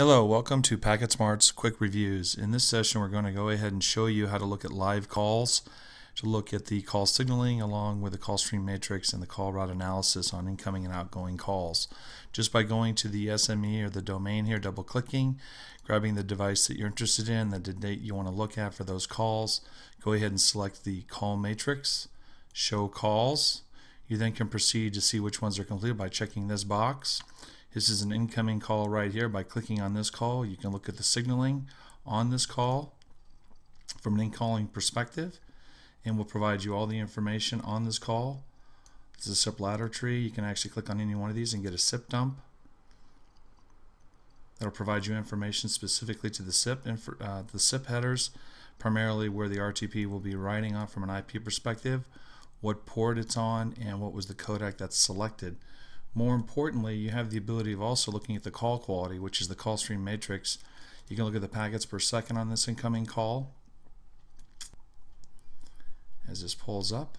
Hello, welcome to PacketSmart's Quick Reviews. In this session, we're going to go ahead and show you how to look at live calls, to look at the call signaling along with the call stream matrix and the call route analysis on incoming and outgoing calls. Just by going to the SME or the domain here, double clicking, grabbing the device that you're interested in, the date you want to look at for those calls, go ahead and select the call matrix, show calls. You then can proceed to see which ones are completed by checking this box. This is an incoming call right here. By clicking on this call, you can look at the signaling on this call from an incoming perspective and we'll provide you all the information on this call. This is a SIP ladder tree. You can actually click on any one of these and get a SIP dump. That'll provide you information specifically to the SIP, and for uh, the SIP headers, primarily where the RTP will be writing on from an IP perspective, what port it's on, and what was the codec that's selected. More importantly, you have the ability of also looking at the call quality, which is the call stream matrix. You can look at the packets per second on this incoming call. As this pulls up,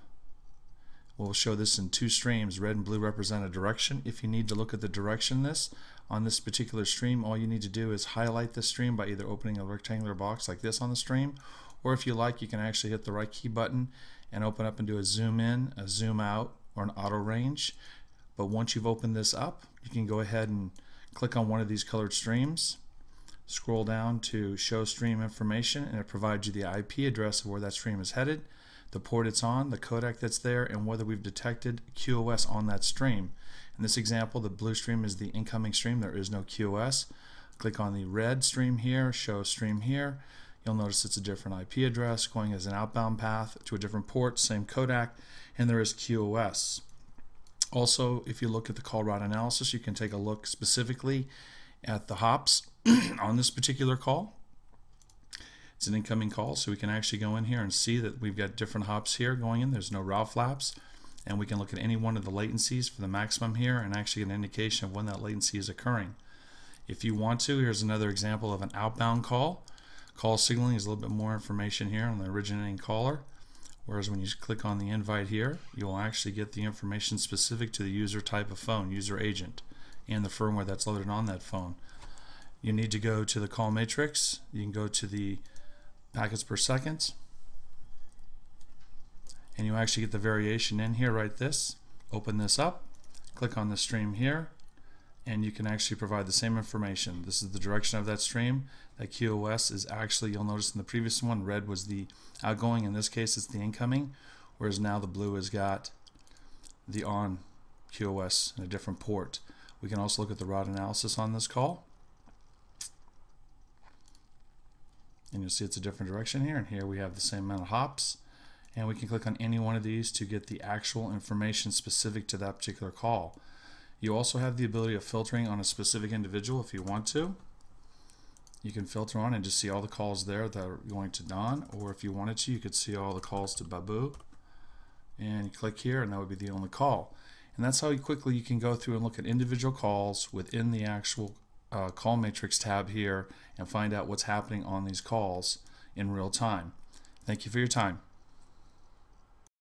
we'll show this in two streams. Red and blue represent a direction. If you need to look at the direction this on this particular stream, all you need to do is highlight this stream by either opening a rectangular box like this on the stream, or if you like, you can actually hit the right key button and open up and do a zoom in, a zoom out, or an auto range. But once you've opened this up, you can go ahead and click on one of these colored streams, scroll down to show stream information, and it provides you the IP address of where that stream is headed, the port it's on, the codec that's there, and whether we've detected QoS on that stream. In this example, the blue stream is the incoming stream. There is no QoS. Click on the red stream here, show stream here. You'll notice it's a different IP address going as an outbound path to a different port, same codec, and there is QoS. Also, if you look at the call route analysis, you can take a look specifically at the hops on this particular call. It's an incoming call, so we can actually go in here and see that we've got different hops here going in. There's no route flaps, and we can look at any one of the latencies for the maximum here and actually get an indication of when that latency is occurring. If you want to, here's another example of an outbound call. Call signaling is a little bit more information here on the originating caller. Whereas when you click on the invite here, you will actually get the information specific to the user type of phone, user agent, and the firmware that's loaded on that phone. You need to go to the call matrix. You can go to the packets per second, and you actually get the variation in here, right this. Open this up, click on the stream here, and you can actually provide the same information. This is the direction of that stream. That QoS is actually, you'll notice in the previous one, red was the outgoing. In this case, it's the incoming, whereas now the blue has got the on QoS in a different port. We can also look at the route analysis on this call. And you'll see it's a different direction here. And here we have the same amount of hops. And we can click on any one of these to get the actual information specific to that particular call. You also have the ability of filtering on a specific individual if you want to. You can filter on and just see all the calls there that are going to Don, or if you wanted to, you could see all the calls to Babu. And click here, and that would be the only call. And that's how quickly you can go through and look at individual calls within the actual uh, call matrix tab here and find out what's happening on these calls in real time. Thank you for your time.